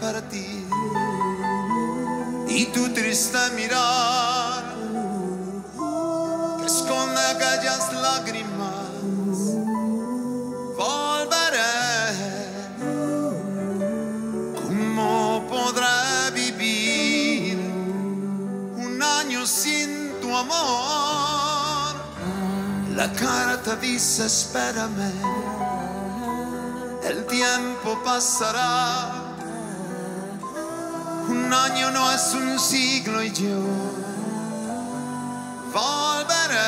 partir y tu triste mirar que esconde aquellas lágrimas volveré ¿Cómo podré vivir un año sin tu amor? La carta dice espérame, el tiempo pasará. Año no es un siglo y yo volveré.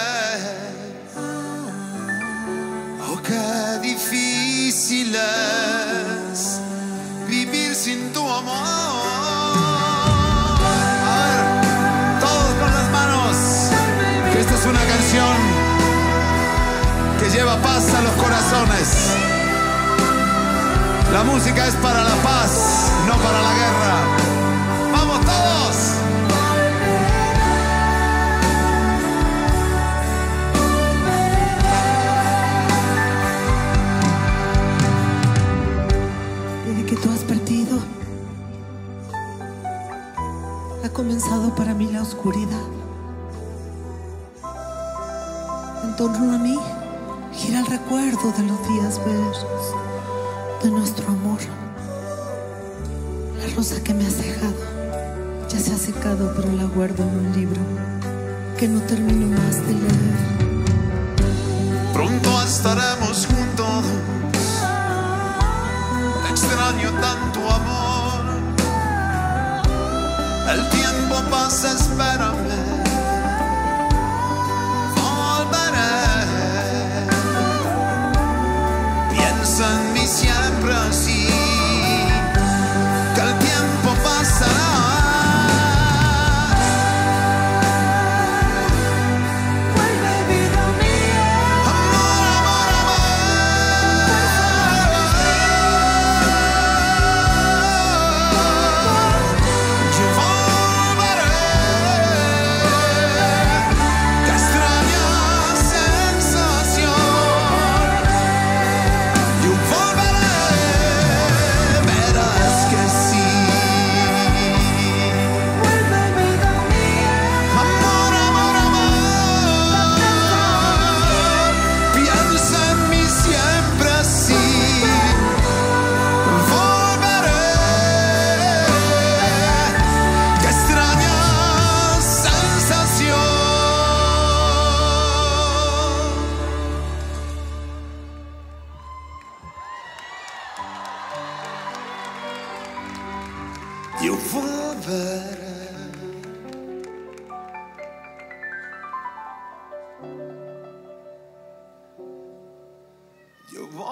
Oh, qué difícil es vivir sin tu amor. A ver, todos con las manos, esta es una canción que lleva paz a los corazones. La música es para la paz, no para la oscuridad. En torno a mí gira el recuerdo de los días bellos de nuestro amor. La rosa que me has dejado ya se ha secado, pero la guardo en un libro que no termino más de leer. Pronto estaremos juntos. Extraño tanto amor. Eu vou varar Eu vou